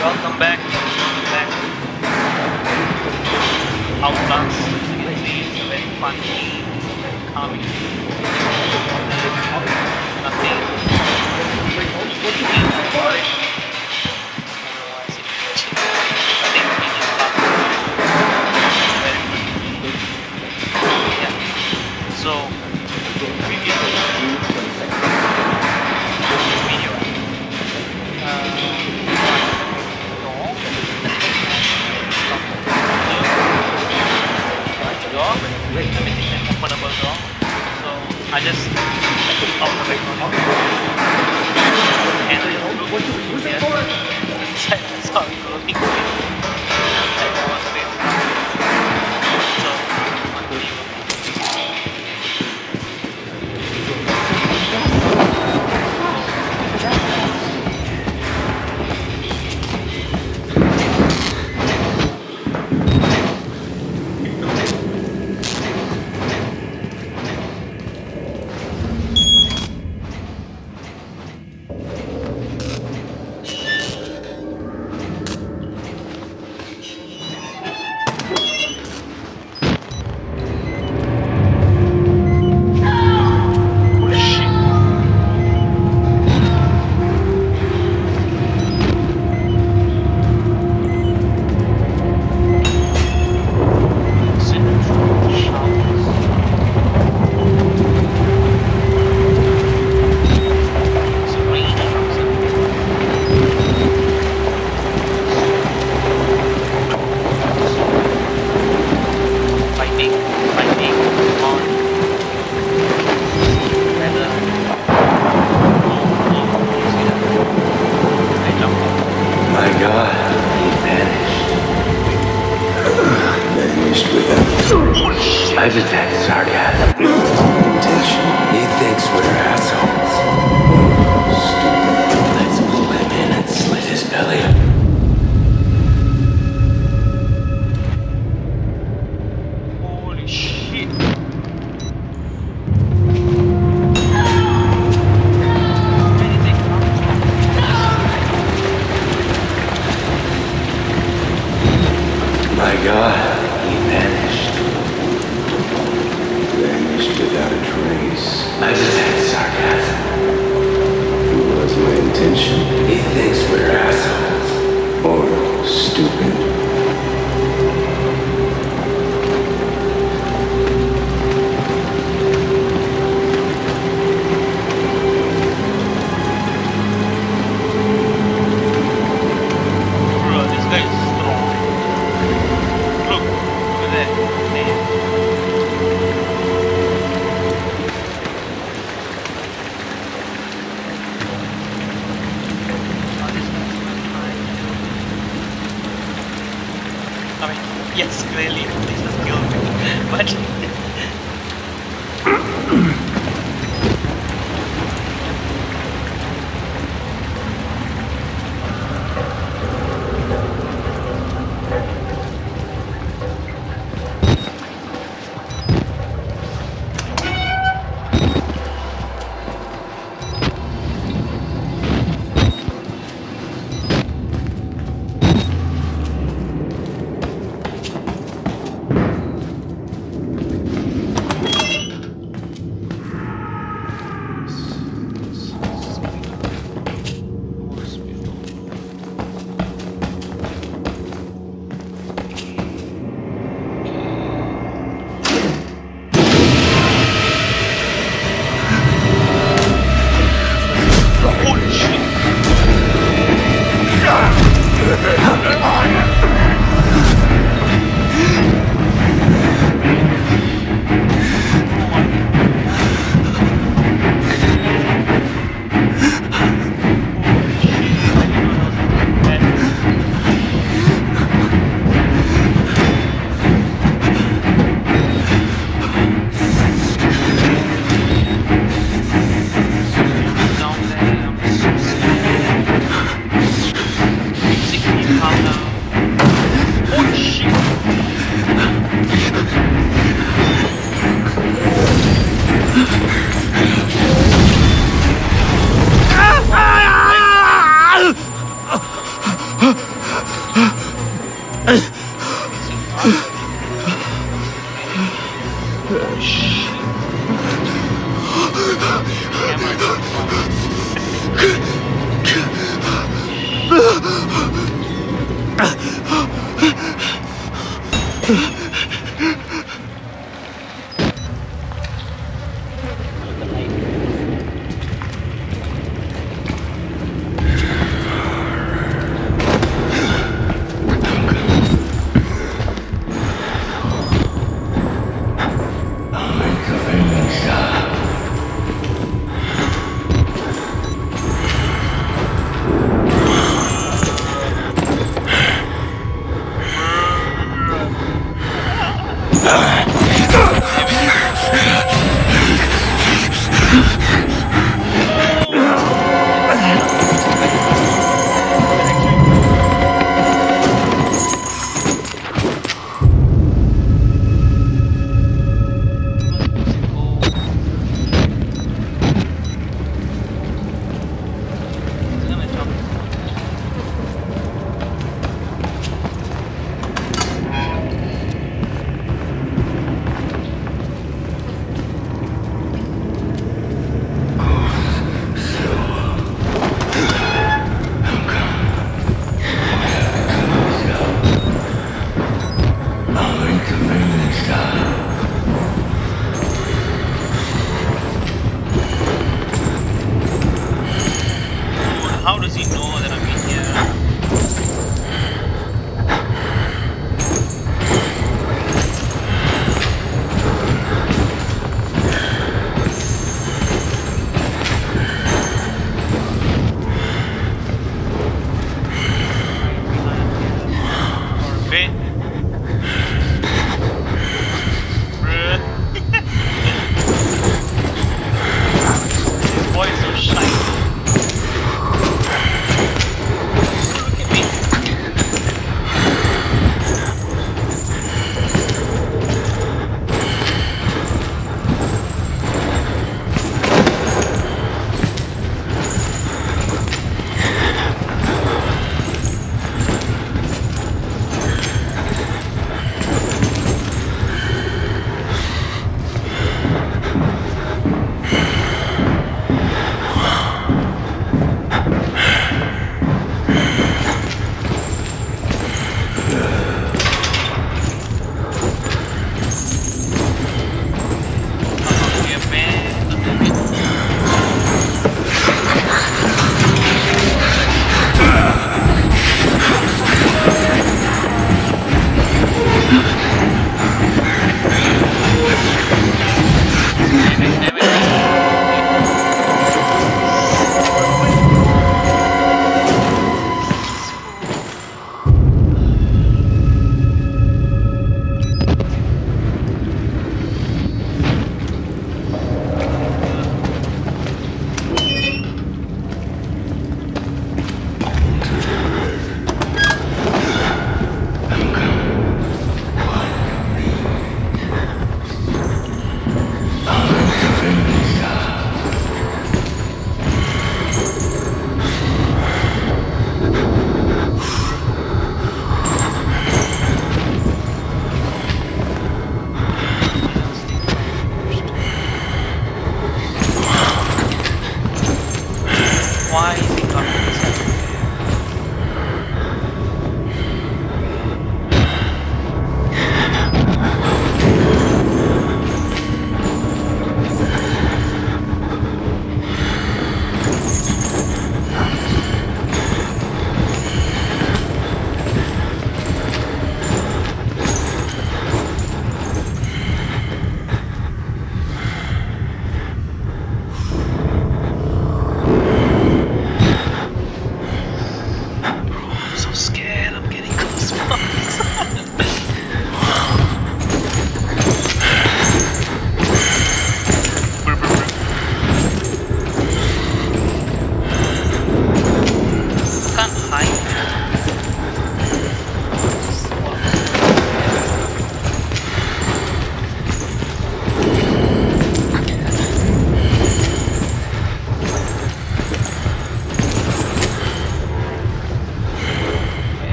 Welcome back. Welcome back. Outlast. It's a very funny, very comic. Sorry. finished with him. I detect sarcasm. Intention. He thinks we're assholes. attention, he thinks we're assholes or stupid.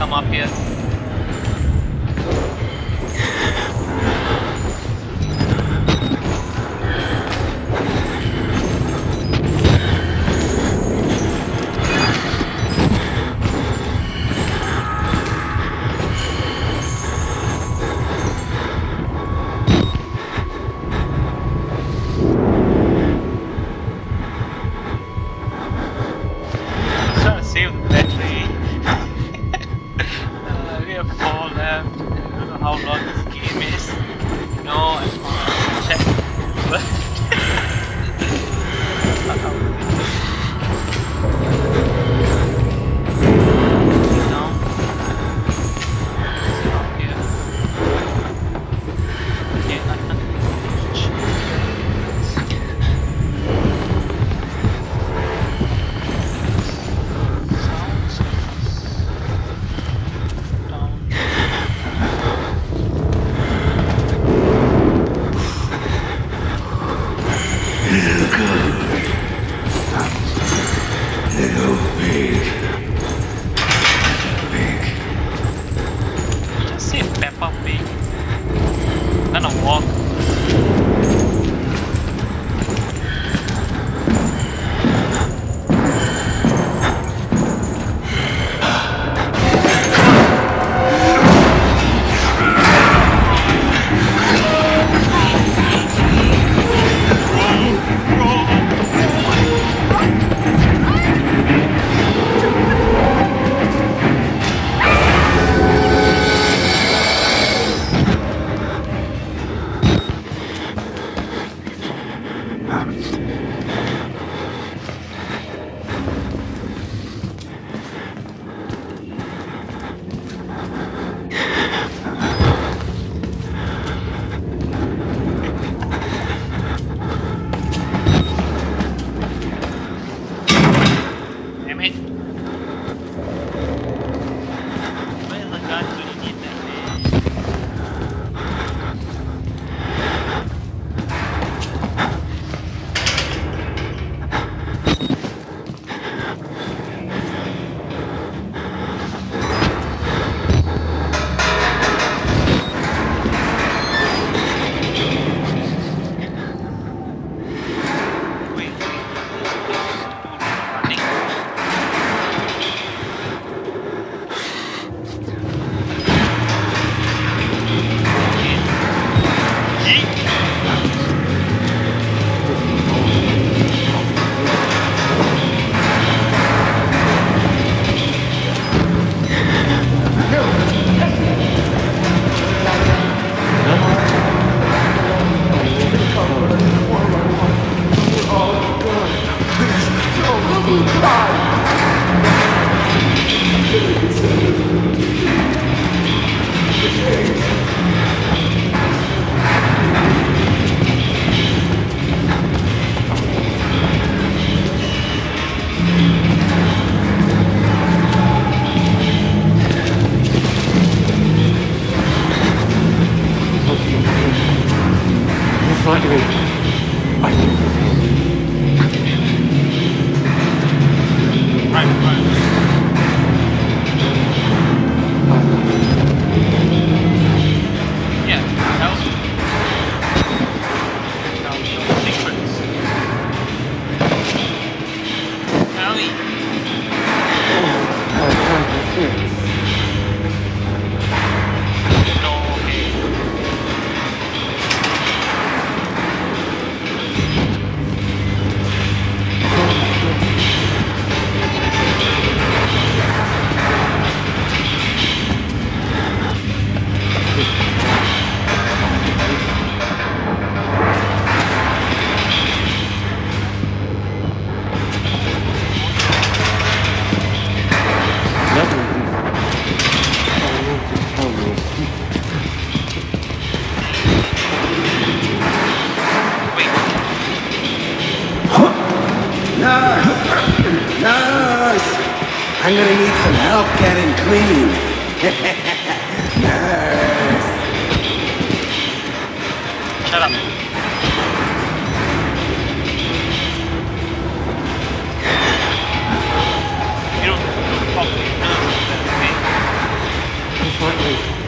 समाप्य I'm gonna need some help getting clean. Nurse. Shut up. You don't, don't talk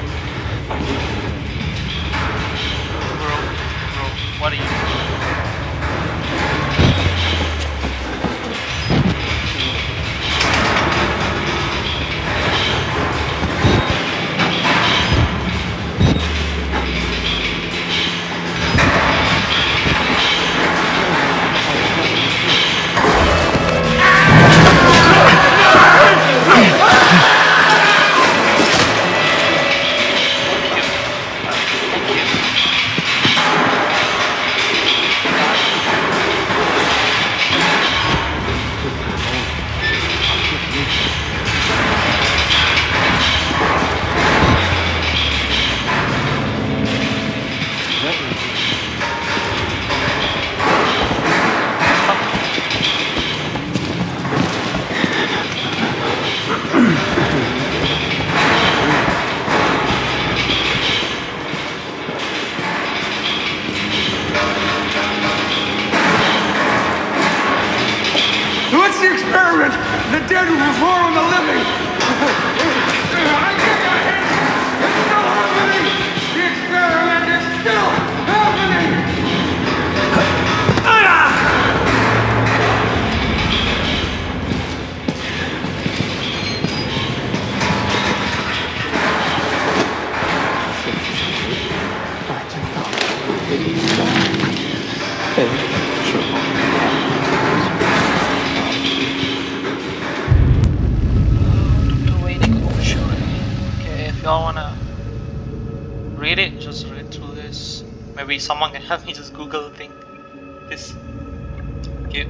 y'all wanna read it, just read through this. Maybe someone can help me just Google thing. This. Okay.